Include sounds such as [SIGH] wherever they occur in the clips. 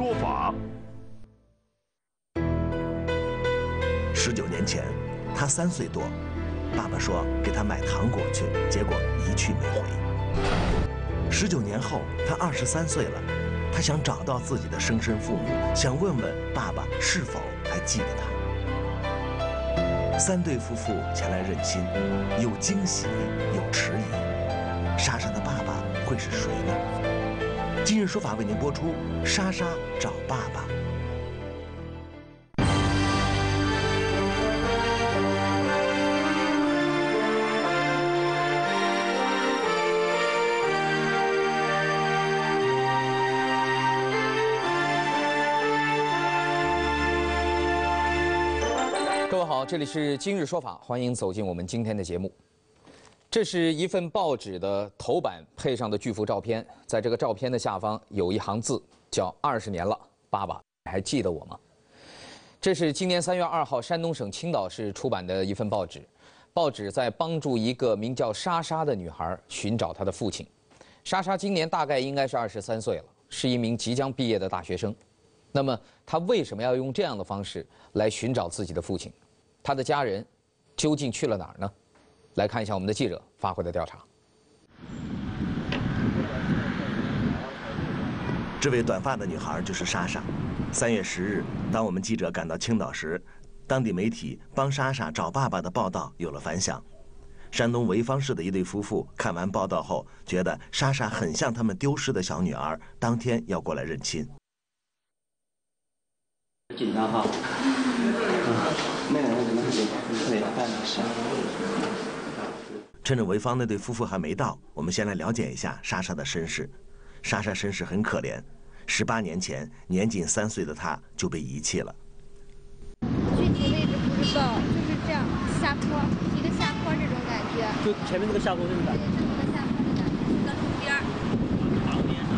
说法》。十九年前，他三岁多，爸爸说给他买糖果去，结果一去没回。十九年后，他二十三岁了，他想找到自己的生身父母，想问问爸爸是否还记得他。三对夫妇前来认亲，有惊喜，有迟疑。莎莎的爸爸会是谁呢？今日说法为您播出：莎莎找爸爸。各位好，这里是今日说法，欢迎走进我们今天的节目。这是一份报纸的头版配上的巨幅照片，在这个照片的下方有一行字，叫“二十年了，爸爸还记得我吗？”这是今年三月二号山东省青岛市出版的一份报纸，报纸在帮助一个名叫莎莎的女孩寻找她的父亲。莎莎今年大概应该是二十三岁了，是一名即将毕业的大学生。那么她为什么要用这样的方式来寻找自己的父亲？她的家人究竟去了哪儿呢？来看一下我们的记者发回的调查。这位短发的女孩就是莎莎。三月十日，当我们记者赶到青岛时，当地媒体帮莎莎找爸爸的报道有了反响。山东潍坊市的一对夫妇看完报道后，觉得莎莎很像他们丢失的小女儿，当天要过来认亲。紧张哈，嗯，那个人怎么特别办的事？趁着潍坊那对夫妇还没到，我们先来了解一下莎莎的身世。莎莎身世很可怜，十八年前，年仅三岁的她就被遗弃了。具体位置不知道，就是这样下坡，一个下坡这种感觉。就前面这个下坡这种感对，觉，这么个下坡的感觉，是个路边儿。旁边上，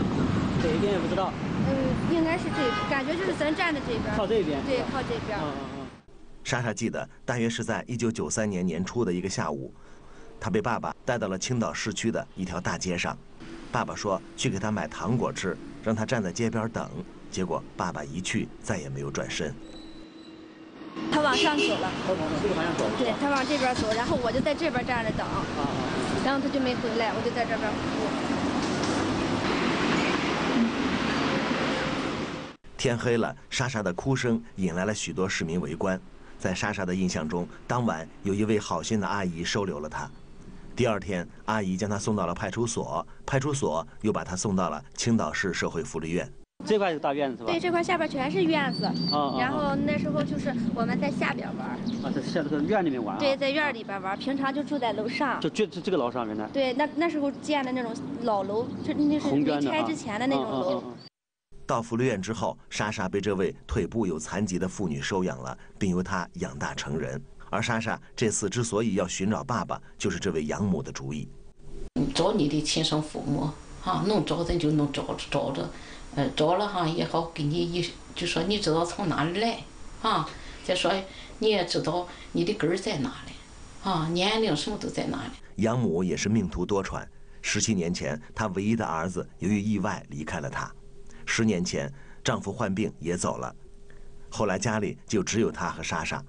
哪一边也不知道，嗯，应该是这，感觉就是咱站的这边。靠这边。对，靠这边。嗯嗯嗯。莎莎记得，大约是在一九九三年年初的一个下午，她被爸爸带到了青岛市区的一条大街上。爸爸说去给他买糖果吃，让他站在街边等。结果爸爸一去，再也没有转身。他往上走了。对他往这边走，然后我就在这边站着等。然后他就没回来，我就在这边哭。天黑了，莎莎的哭声引来了许多市民围观。在莎莎的印象中，当晚有一位好心的阿姨收留了她。第二天，阿姨将她送到了派出所，派出所又把她送到了青岛市社会福利院。这块有大院子是吧？对，这块下边全是院子，啊啊。然后那时候就是我们在下边玩，啊，在在这个院里面玩啊。对，在院里边玩，平常就住在楼上。就就这这个楼上面的。对，那那时候建的那种老楼，就那是没拆之前的那种楼。到福利院之后，莎莎被这位腿部有残疾的妇女收养了，并由她养大成人。而莎莎这次之所以要寻找爸爸，就是这位养母的主意。找你的亲生父母，哈，能找咱就能找着找着，呃，找了哈也好给你一就说你知道从哪里来，啊，再说你也知道你的根儿在哪里，啊，年龄什么都在哪里。养母也是命途多舛。十七年前，她唯一的儿子由于意外离开了她；十年前，丈夫患病也走了。后来家里就只有她和莎莎。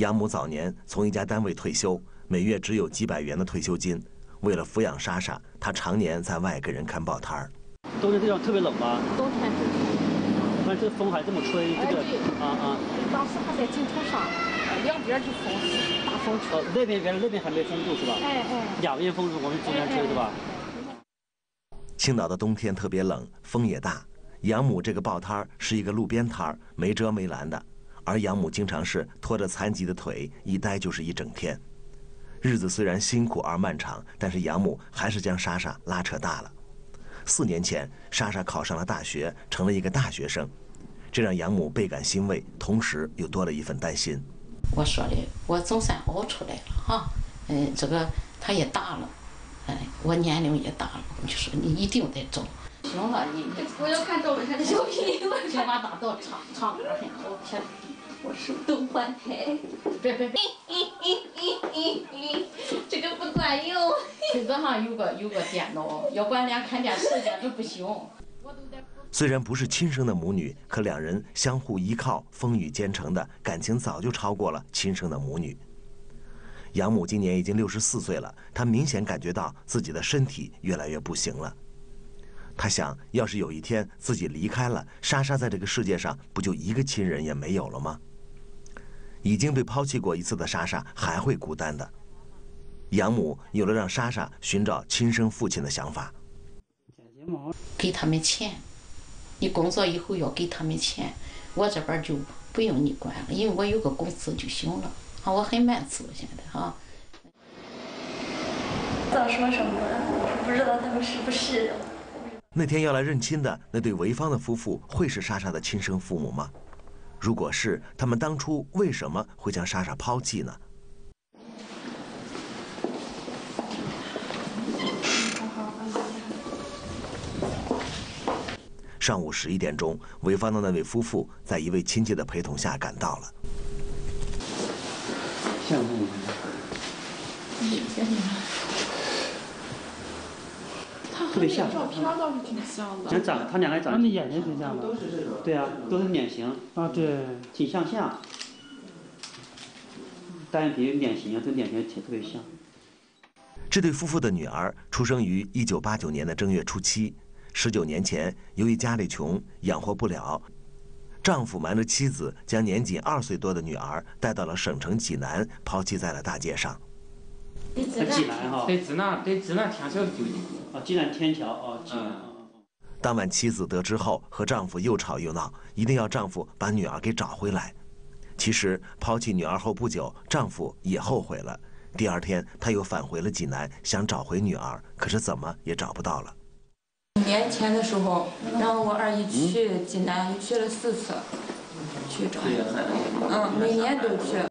养母早年从一家单位退休，每月只有几百元的退休金。为了抚养莎莎，她常年在外给人看报摊儿。冬天这样特别冷吧？冬天是看这风还这么吹，这个啊啊。当时还在镜头上，呃两边就风，大风吹。呃，那边原来那边还没封住是吧？哎哎。两边风是我们中间吹是吧？青岛的冬天特别冷，风也大。养母这个报摊儿是一个路边摊儿，没遮没拦的，而养母经常是拖着残疾的腿，一待就是一整天。日子虽然辛苦而漫长，但是养母还是将莎莎拉扯大了。四年前，莎莎考上了大学，成了一个大学生，这让养母倍感欣慰，同时又多了一份担心。我说的，我总算熬出来了哈，嗯，这个他也大了，哎，我年龄也大了，我就说你一定得走。行了，你你我要看赵本山的小品，小马 [LAUGHS] 大道唱唱歌去，我天，我是东环台，别别别，这个不管用。这个哈有个有个电脑，要不然连看电视简直不行。虽然不是亲生的母女，可两人相互依靠，风雨兼程的感情早就超过了亲生的母女。养母今年已经六十四岁了，她明显感觉到自己的身体越来越不行了。她想，要是有一天自己离开了，莎莎在这个世界上不就一个亲人也没有了吗？已经被抛弃过一次的莎莎还会孤单的。养母有了让莎莎寻找亲生父亲的想法。给他们钱，你工作以后要给他们钱，我这边就不用你管了，因为我有个公司就行了。啊，我很满足现在啊。早说什么，不知道他们是不是。那天要来认亲的那对潍坊的夫妇，会是莎莎的亲生父母吗？如果是，他们当初为什么会将莎莎抛弃呢？上午十一点钟，潍坊的那位夫妇在一位亲戚的陪同下赶到了。特别像照片倒是挺像的。像长他两个长他们眼睛挺像的。都是这种。对啊，都是脸型，啊，对，挺相像。单眼皮脸型啊，这脸型挺特别像。这对夫妇的女儿出生于一九八九年的正月初七。十九年前，由于家里穷，养活不了，丈夫瞒着妻子，将年仅二岁多的女儿带到了省城济南，抛弃在了大街上。在济南哈。在济南，在济南天桥就地。啊，济南天桥啊，济南。当晚，妻子得知后和丈夫又吵又闹，一定要丈夫把女儿给找回来。其实，抛弃女儿后不久，丈夫也后悔了。第二天，他又返回了济南，想找回女儿，可是怎么也找不到了。年前的时候，然后我二姨去济南，去了四次，去找。嗯，每年都去。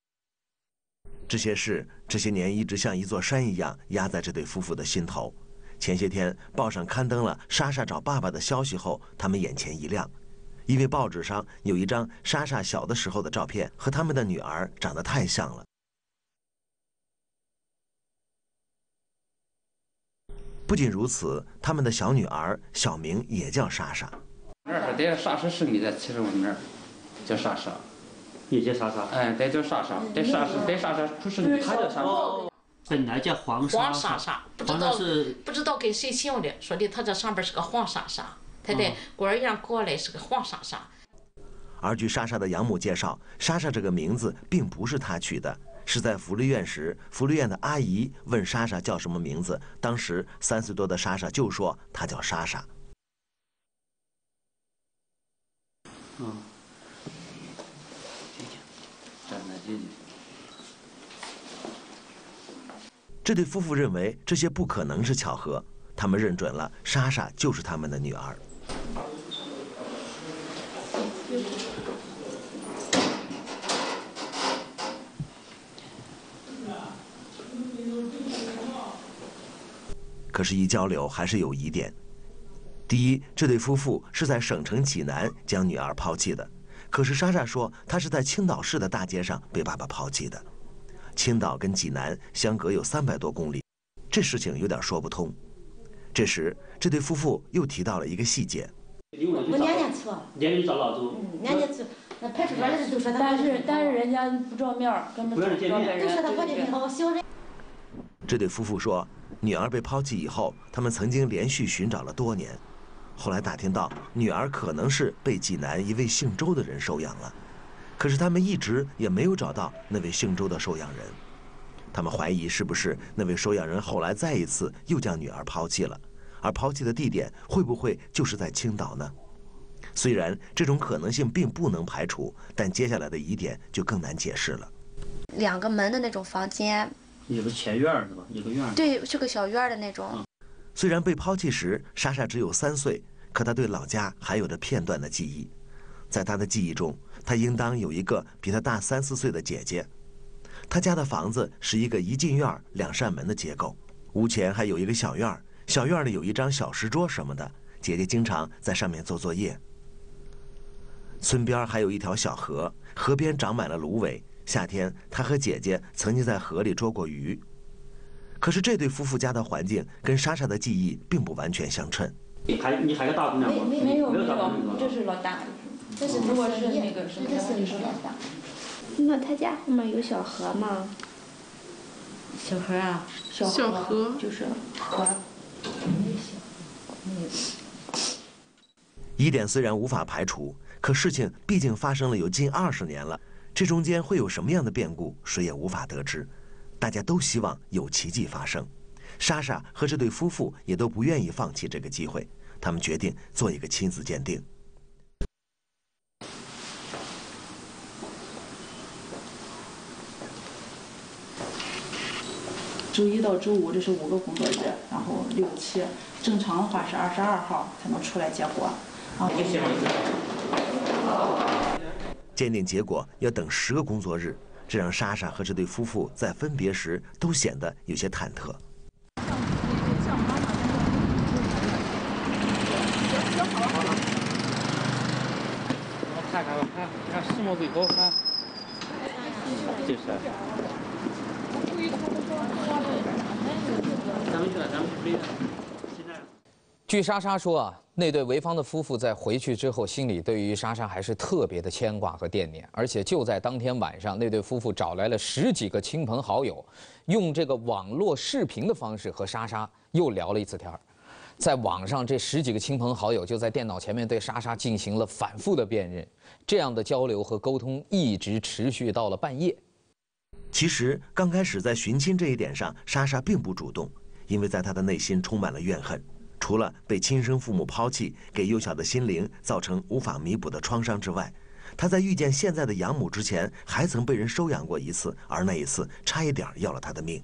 这些事，这些年一直像一座山一样压在这对夫妇的心头。前些天，报上刊登了莎莎找爸爸的消息后，他们眼前一亮，因为报纸上有一张莎莎小的时候的照片，和他们的女儿长得太像了。不仅如此，他们的小女儿小名也叫莎莎。儿是在莎莎生的，在其实我们那叫莎莎，也叫莎莎。哎，在叫莎莎，在莎莎，在莎莎出生的，她叫莎莎。本来叫黄莎黄莎莎，不知道不知道跟谁姓的，说的她这上边是个黄莎莎，她在孤儿院过来是个黄莎莎。而据莎莎的养母介绍，莎莎这个名字并不是她取的。是在福利院时，福利院的阿姨问莎莎叫什么名字，当时三岁多的莎莎就说她叫莎莎。嗯，这对夫妇认为这些不可能是巧合，他们认准了莎莎就是他们的女儿。可是，一交流还是有疑点。第一，这对夫妇是在省城济南将女儿抛弃的，可是莎莎说她是在青岛市的大街上被爸爸抛弃的。青岛跟济南相隔有三百多公里，这事情有点说不通。这时，这对夫妇又提到了一个细节：我年年去，年年找老周，嗯，年年去。那派出所的人都说他，但是但是人家不照面根本不见面，都说他活的挺好，小人。这对夫妇说。女儿被抛弃以后，他们曾经连续寻找了多年，后来打听到女儿可能是被济南一位姓周的人收养了，可是他们一直也没有找到那位姓周的收养人，他们怀疑是不是那位收养人后来再一次又将女儿抛弃了，而抛弃的地点会不会就是在青岛呢？虽然这种可能性并不能排除，但接下来的疑点就更难解释了。两个门的那种房间。有个前院是吧？有个院对，是个小院的那种。虽然被抛弃时莎莎只有三岁，可她对老家还有着片段的记忆。在她的记忆中，她应当有一个比她大三四岁的姐姐。她家的房子是一个一进院两扇门的结构，屋前还有一个小院小院里有一张小石桌什么的，姐姐经常在上面做作业。村边还有一条小河，河边长满了芦苇。夏天，她和姐姐曾经在河里捉过鱼。可是这对夫妇家的环境跟莎莎的记忆并不完全相称。还你还有大姑娘吗？没有没没有没有，这是老大，这是如果是那个什么这，是就是老大。那他家后面有小河吗？小河啊，小小河河就是河。疑点虽然无法排除，可事情毕竟发生了有近二十年了，这中间会有什么样的变故，谁也无法得知。大家都希望有奇迹发生，莎莎和这对夫妇也都不愿意放弃这个机会，他们决定做一个亲子鉴定。周一到周五这是五个工作日，然后六七，正常的话是二十二号才能出来结果。啊，鉴定结果要等十个工作日，这让莎莎和这对夫妇在分别时都显得有些忐忑。看看吧，看看什么最好看。就是。咱们去了，咱们去了。据莎莎说啊，那对潍坊的夫妇在回去之后，心里对于莎莎还是特别的牵挂和惦念。而且就在当天晚上，那对夫妇找来了十几个亲朋好友，用这个网络视频的方式和莎莎又聊了一次天儿。在网上，这十几个亲朋好友就在电脑前面对莎莎进行了反复的辨认，这样的交流和沟通一直持续到了半夜。其实刚开始在寻亲这一点上，莎莎并不主动，因为在她的内心充满了怨恨。除了被亲生父母抛弃，给幼小的心灵造成无法弥补的创伤之外，他在遇见现在的养母之前，还曾被人收养过一次，而那一次差一点要了他的命。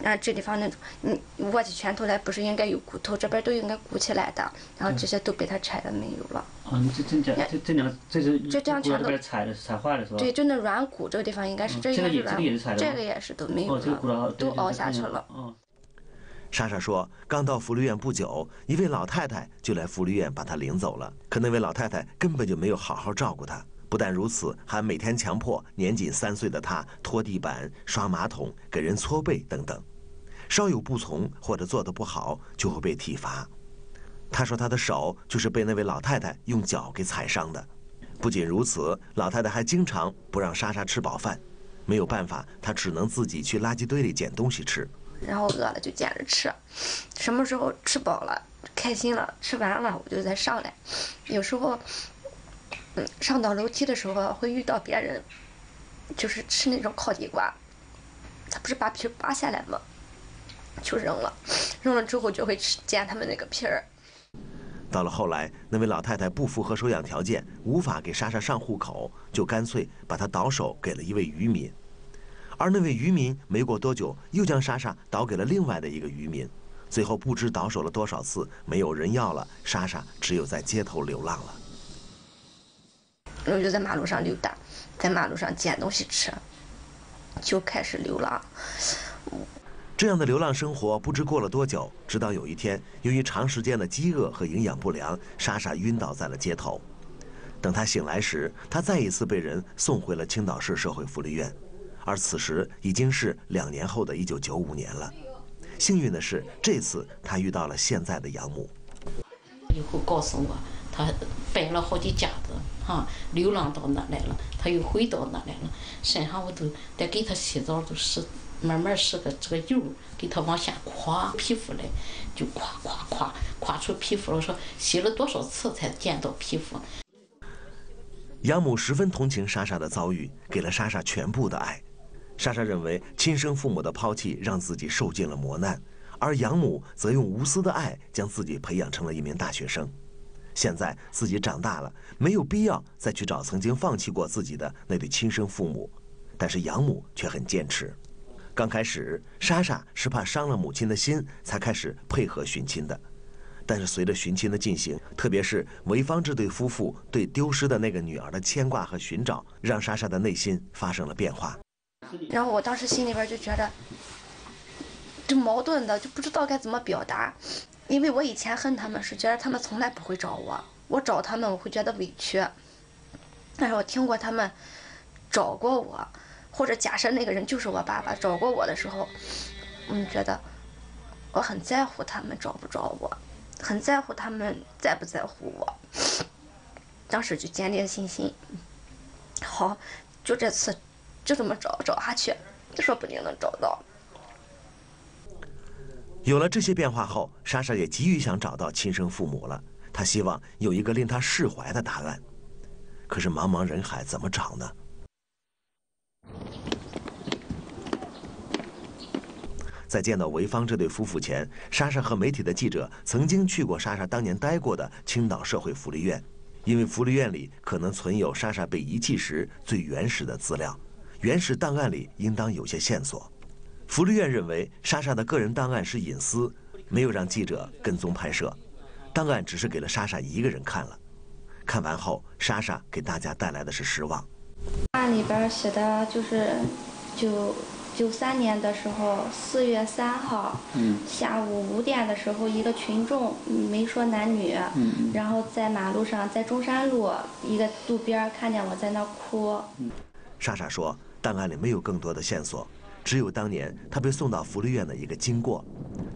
那这地方那种，你握起拳头来不是应该有骨头，这边都应该鼓起来的，然后这些都被他踩的没有了。啊，这这这这这两这是就这样全都被踩的踩坏了是吧？对，就那软骨这个地方应该是，嗯这应该是软这个也是踩骨，这个也是都没有了，都凹下去了。了。莎莎说，刚到福利院不久，一位老太太就来福利院把她领走了。可那位老太太根本就没有好好照顾她，不但如此，还每天强迫年仅三岁的她拖地板、刷马桶、给人搓背等等。稍有不从或者做得不好，就会被体罚。她说她的手就是被那位老太太用脚给踩伤的。不仅如此，老太太还经常不让莎莎吃饱饭。没有办法，她只能自己去垃圾堆里捡东西吃。然后饿了就捡着吃，什么时候吃饱了开心了，吃完了我就再上来。有时候，嗯，上到楼梯的时候会遇到别人，就是吃那种烤地瓜，他不是把皮扒下来吗？就扔了，扔了之后就会吃捡他们那个皮儿。到了后来，那位老太太不符合收养条件，无法给莎莎上户口，就干脆把她倒手给了一位渔民。而那位渔民没过多久，又将莎莎倒给了另外的一个渔民。最后不知倒手了多少次，没有人要了，莎莎只有在街头流浪了。我就在马路上溜达，在马路上捡东西吃，就开始流浪。这样的流浪生活不知过了多久，直到有一天，由于长时间的饥饿和营养不良，莎莎晕倒在了街头。等她醒来时，她再一次被人送回了青岛市社会福利院，而此时已经是两年后的一九九五年了。幸运的是，这次他遇到了现在的养母。以后告诉我，他摆了好几家子，哈，流浪到那来了，他又回到那来了，身上我都得给他洗澡，都是慢慢是个这个油，给他往下垮皮肤来，就垮垮垮垮出皮肤了。我说洗了多少次才见到皮肤？养母十分同情莎莎的遭遇，给了莎莎全部的爱。莎莎认为亲生父母的抛弃让自己受尽了磨难，而养母则用无私的爱将自己培养成了一名大学生。现在自己长大了，没有必要再去找曾经放弃过自己的那对亲生父母，但是养母却很坚持。刚开始，莎莎是怕伤了母亲的心，才开始配合寻亲的。但是随着寻亲的进行，特别是潍坊这对夫妇对丢失的那个女儿的牵挂和寻找，让莎莎的内心发生了变化。然后我当时心里边就觉得，就矛盾的，就不知道该怎么表达。因为我以前恨他们是觉得他们从来不会找我，我找他们我会觉得委屈。但是我听过他们找过我，或者假设那个人就是我爸爸找过我的时候，嗯，觉得我很在乎他们找不着我。很在乎他们在不在乎我。当时就坚定信心，好，就这次，就这么找找下去，说不定能找到。有了这些变化后，莎莎也急于想找到亲生父母了。她希望有一个令她释怀的答案。可是茫茫人海，怎么找呢？在见到潍坊这对夫妇前，莎莎和媒体的记者曾经去过莎莎当年待过的青岛社会福利院，因为福利院里可能存有莎莎被遗弃时最原始的资料，原始档案里应当有些线索。福利院认为莎莎的个人档案是隐私，没有让记者跟踪拍摄，档案只是给了莎莎一个人看了。看完后，莎莎给大家带来的是失望。案里边写的就是九九三年的时候，四月三号，下午五点的时候，一个群众没说男女，然后在马路上，在中山路一个路边看见我在那哭。莎莎说，档案里没有更多的线索。只有当年他被送到福利院的一个经过，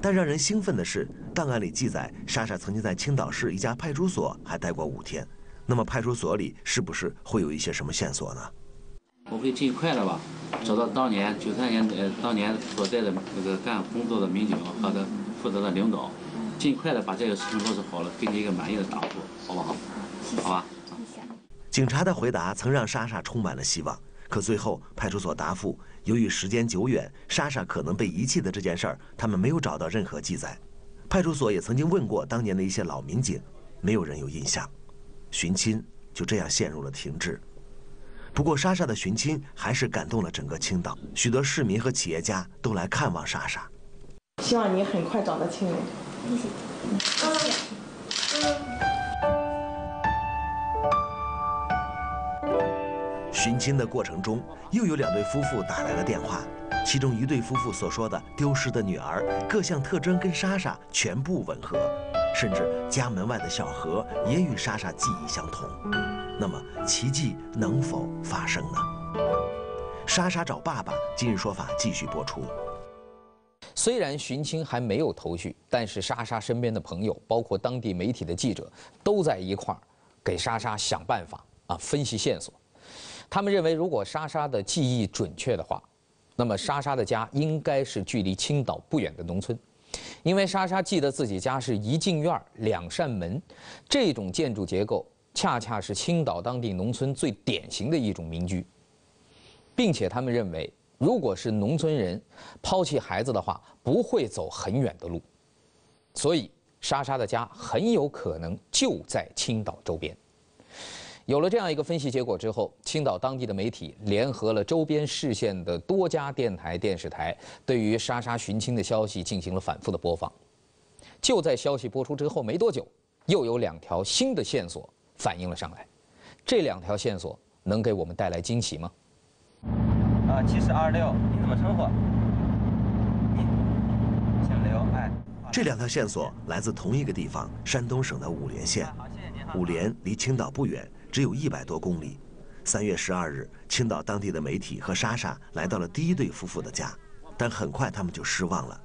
但让人兴奋的是，档案里记载莎莎曾经在青岛市一家派出所还待过五天。那么派出所里是不是会有一些什么线索呢？我会尽快的吧，找到当年九三年呃当年所在的那个干工作的民警和他负责的领导，尽快的把这个事情落实好了，给你一个满意的答复，好不好？好吧。警察的回答曾让莎莎充满了希望，可最后派出所答复。由于时间久远，莎莎可能被遗弃的这件事儿，他们没有找到任何记载。派出所也曾经问过当年的一些老民警，没有人有印象。寻亲就这样陷入了停滞。不过，莎莎的寻亲还是感动了整个青岛，许多市民和企业家都来看望莎莎。希望你很快找到亲人。谢谢。寻亲的过程中，又有两对夫妇打来了电话。其中一对夫妇所说的丢失的女儿，各项特征跟莎莎全部吻合，甚至家门外的小河也与莎莎记忆相同。那么，奇迹能否发生呢？莎莎找爸爸，今日说法继续播出。虽然寻亲还没有头绪，但是莎莎身边的朋友，包括当地媒体的记者，都在一块儿给莎莎想办法啊，分析线索。他们认为，如果莎莎的记忆准确的话，那么莎莎的家应该是距离青岛不远的农村，因为莎莎记得自己家是一进院两扇门，这种建筑结构恰恰是青岛当地农村最典型的一种民居，并且他们认为，如果是农村人抛弃孩子的话，不会走很远的路，所以莎莎的家很有可能就在青岛周边。有了这样一个分析结果之后，青岛当地的媒体联合了周边市县的多家电台、电视台，对于莎莎寻亲的消息进行了反复的播放。就在消息播出之后没多久，又有两条新的线索反映了上来。这两条线索能给我们带来惊喜吗？啊，七十二六，你怎么称呼？姓刘，哎。这两条线索来自同一个地方——山东省的五莲县。五莲离青岛不远。只有一百多公里。三月十二日，青岛当地的媒体和莎莎来到了第一对夫妇的家，但很快他们就失望了。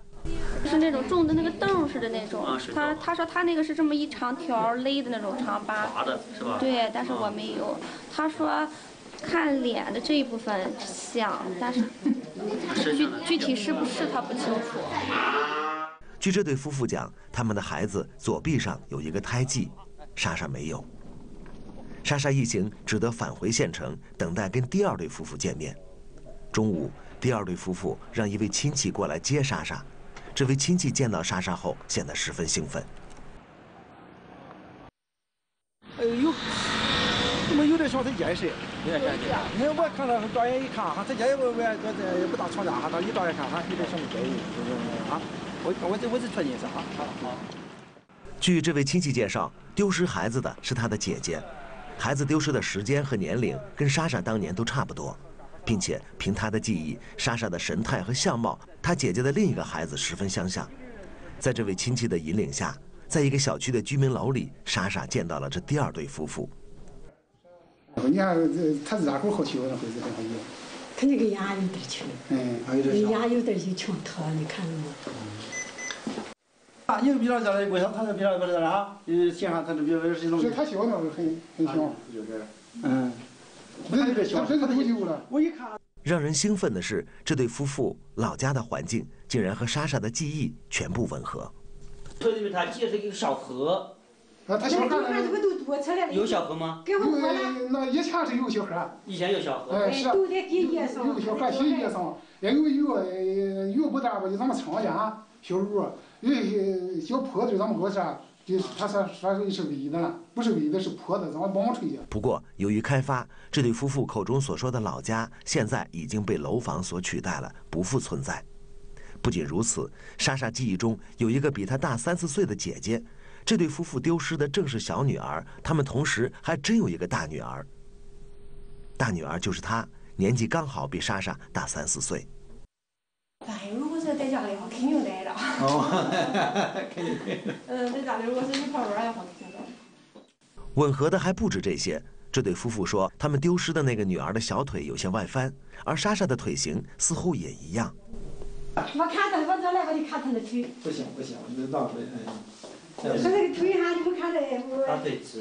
是那种种的那个豆似的那种，他他说他那个是这么一长条勒的那种长疤。划的是吧？对，但是我没有。他说，看脸的这一部分像，但是具具体是不是他不清楚。据这对夫妇讲，他们的孩子左臂上有一个胎记，莎莎没有。莎莎一行只得返回县城，等待跟第二对夫妇见面。中午，第二对夫妇让一位亲戚过来接莎莎。这位亲戚见到莎莎后，显得十分兴奋。哎呦，怎么有点像他见识？有点像你看我看到导演一看哈，他家也不不这也不大厂家哈，到一导演看哈，有点像介意，啊，我我这我是确认是哈。好好。据这位亲戚介绍，丢失孩子的是他的姐姐。孩子丢失的时间和年龄跟莎莎当年都差不多，并且凭她的记忆，莎莎的神态和相貌，她姐姐的另一个孩子十分相像。在这位亲戚的引领下，在一个小区的居民楼里，莎莎见到了这第二对夫妇。你看，这他是哪口好奇我那会子电话一他那个牙有点青，嗯，还有点牙有点就你看了吗？啊，一个比上他那比上过来啥？呃，线上他这比是这种。就他小那个很很小，就是，嗯，他这个小，他这个旧了。我一看。让人兴奋的是，这对夫妇老家的环境竟然和莎莎的记忆全部吻合。说因为他记是一个小河。啊，他小河那这不都多出来了。有小河吗？给我过来。那以前是有小河。以前有小河。哎，是。都在地叶上。有小河，小叶上，也有有有不大吧，就咱们常见小路，有一些小坡子，咱们说是，就他说说是伪的，不是伪的，是坡子，咱们帮吹去。不过，由于开发，这对夫妇口中所说的老家，现在已经被楼房所取代了，不复存在。不仅如此，莎莎记忆中有一个比她大三四岁的姐姐。这对夫妇丢失的正是小女儿，他们同时还真有一个大女儿。大女儿就是她，年纪刚好比莎莎大三四岁。哎，如果是在家里话，肯定来嗯，在家里如果是一块玩的话，肯定来。吻合的还不止这些。这对夫妇说，他们丢失的那个女儿的小腿有些外翻，而莎莎的腿型似乎也一样。我看他，我这来我就看他的腿。不行不行，你闹出来。他那个腿哈，你不看着，我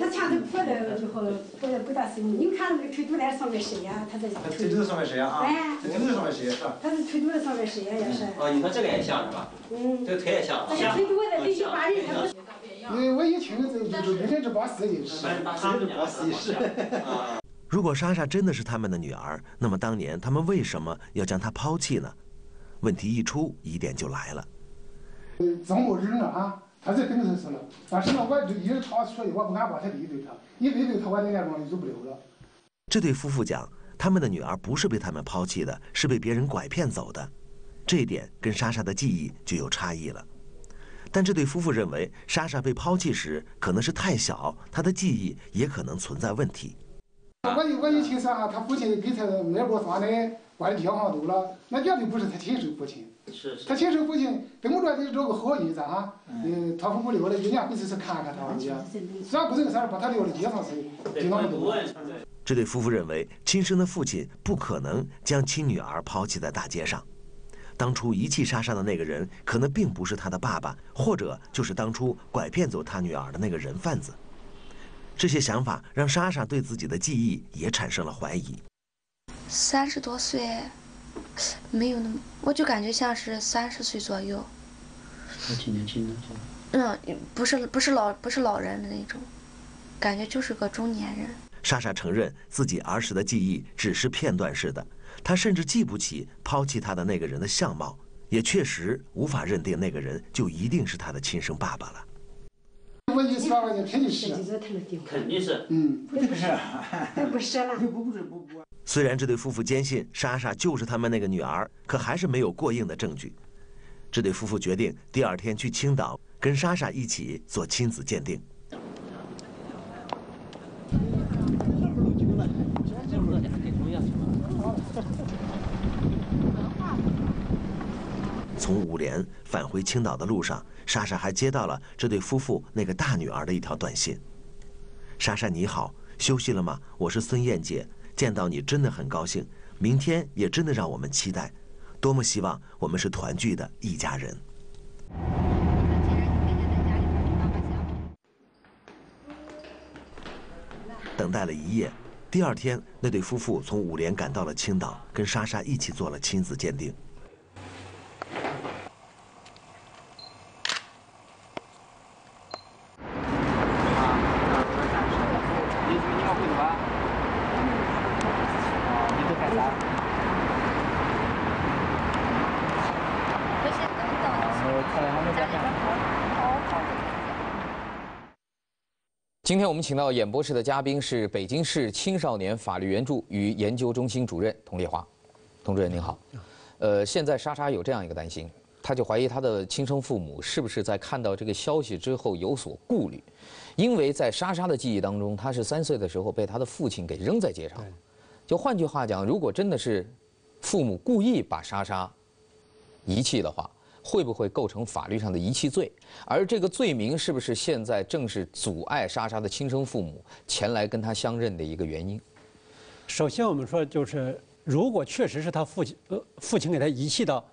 他前头破的之后，不不大深。你看那个腿肚在上面谁呀？他在。他腿肚上面谁呀？啊。哎。腿肚上面谁是？他是腿肚子上面谁呀？也是。哦，你说这个也像是吧？嗯。这个腿也像。像。腿肚子这一般人他不。嗯，我一听这就是。他们把死的是。[LAUGHS] 如果莎莎真的是他们的女儿，那么当年他们为什么要将她抛弃呢？问题一出，疑点就来了。怎么人了啊？他在跟头死了，但是呢，我一直他说的，我不敢把他背对他，一背对他，我在眼中就走不了了。这对夫妇讲，他们的女儿不是被他们抛弃的，是被别人拐骗走的，这一点跟莎莎的记忆就有差异了。但这对夫妇认为，莎莎被抛弃时可能是太小，她的记忆也可能存在问题。我一我一听说哈，他父亲给他买过房奶，把的街坊都了，那绝对不是他亲生父亲。是是。他亲生父亲等不着得找个好日子哈，嗯，托付不了了，一年回去去看看他去。[LAUGHS] 虽然不这个事儿，把他撂在街上是经常多。这对夫妇认为，亲生的父亲不可能将亲女儿抛弃在大街上。当初遗弃莎莎的那个人，可能并不是他的爸爸，或者就是当初拐骗走他女儿的那个人贩子。这些想法让莎莎对自己的记忆也产生了怀疑。三十多岁。[SNIFFS] 没有那么，我就感觉像是三十岁左右。还挺年轻的，嗯，不是不是老不是老人的那种，感觉就是个中年人。莎莎承认自己儿时的记忆只是片段式的，她甚至记不起抛弃她的那个人的相貌，也确实无法认定那个人就一定是她的亲生爸爸了。肯定是。肯定是。嗯，不是，不是了。不不是不不。虽然这对夫妇坚信莎莎就是他们那个女儿，可还是没有过硬的证据。这对夫妇决定第二天去青岛，跟莎莎一起做亲子鉴定。从五莲返回青岛的路上，莎莎还接到了这对夫妇那个大女儿的一条短信：“莎莎你好，休息了吗？我是孙燕姐。”见到你真的很高兴，明天也真的让我们期待，多么希望我们是团聚的一家人。等待了一夜，第二天，那对夫妇从五连赶到了青岛，跟莎莎一起做了亲子鉴定。今天我们请到演播室的嘉宾是北京市青少年法律援助与研究中心主任佟丽华，佟主任您好。呃，现在莎莎有这样一个担心，她就怀疑她的亲生父母是不是在看到这个消息之后有所顾虑，因为在莎莎的记忆当中，她是三岁的时候被她的父亲给扔在街上。就换句话讲，如果真的是父母故意把莎莎遗弃的话。会不会构成法律上的遗弃罪？而这个罪名是不是现在正是阻碍莎莎的亲生父母前来跟她相认的一个原因？首先，我们说就是，如果确实是他父亲呃父亲给他遗弃到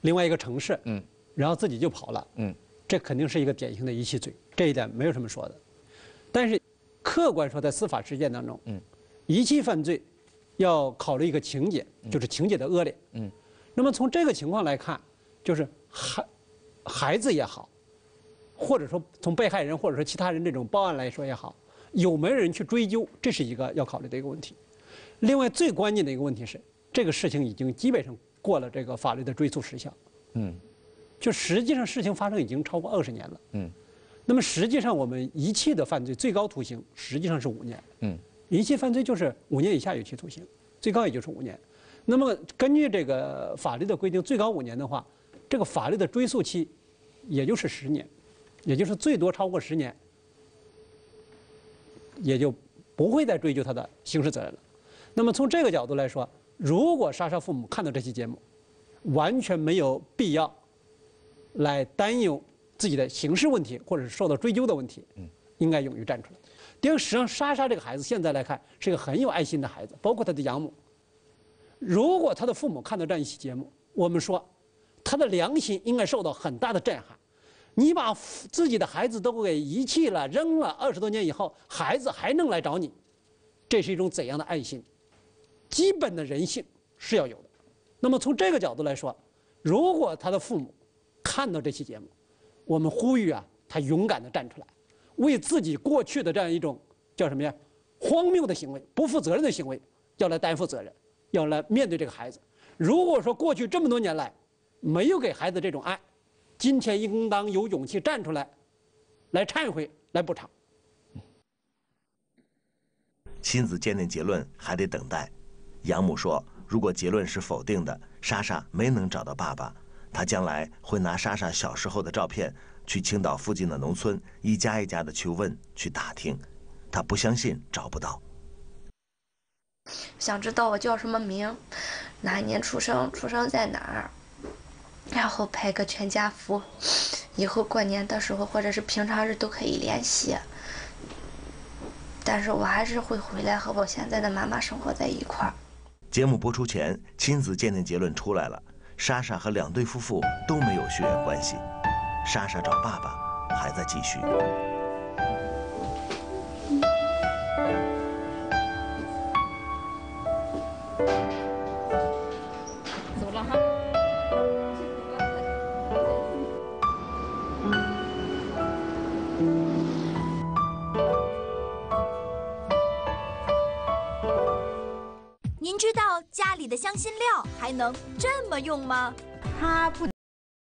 另外一个城市，嗯，然后自己就跑了，嗯，这肯定是一个典型的遗弃罪，这一点没有什么说的。但是，客观说，在司法实践当中，嗯，遗弃犯罪要考虑一个情节，就是情节的恶劣。嗯，那么从这个情况来看，就是孩孩子也好，或者说从被害人或者说其他人这种报案来说也好，有没有人去追究，这是一个要考虑的一个问题。另外，最关键的一个问题是，这个事情已经基本上过了这个法律的追诉时效。嗯。就实际上事情发生已经超过二十年了。嗯，那么实际上我们遗弃的犯罪最高徒刑实际上是五年。嗯，遗弃犯罪就是五年以下有期徒刑，最高也就是五年。那么根据这个法律的规定，最高五年的话，这个法律的追诉期也就是十年，也就是最多超过十年，也就不会再追究他的刑事责任了。那么从这个角度来说，如果莎莎父母看到这期节目，完全没有必要。来担忧自己的刑事问题，或者是受到追究的问题，应该勇于站出来。第二，实际上莎莎这个孩子现在来看是一个很有爱心的孩子，包括他的养母。如果他的父母看到这样一期节目，我们说他的良心应该受到很大的震撼。你把自己的孩子都给遗弃了、扔了，二十多年以后，孩子还能来找你，这是一种怎样的爱心？基本的人性是要有的。那么从这个角度来说，如果他的父母，看到这期节目，我们呼吁啊，他勇敢地站出来，为自己过去的这样一种叫什么呀，荒谬的行为、不负责任的行为，要来担负责任，要来面对这个孩子。如果说过去这么多年来没有给孩子这种爱，今天应当有勇气站出来，来忏悔，来补偿。亲子鉴定结论还得等待。养母说，如果结论是否定的，莎莎没能找到爸爸。她将来会拿莎莎小时候的照片去青岛附近的农村，一家一家的去问、去打听。他不相信找不到。想知道我叫什么名，哪一年出生，出生在哪儿，然后拍个全家福，以后过年的时候或者是平常日都可以联系。但是我还是会回来和我现在的妈妈生活在一块儿。节目播出前，亲子鉴定结论出来了。莎莎和两对夫妇都没有血缘关系，莎莎找爸爸还在继续。能这么用吗？它不。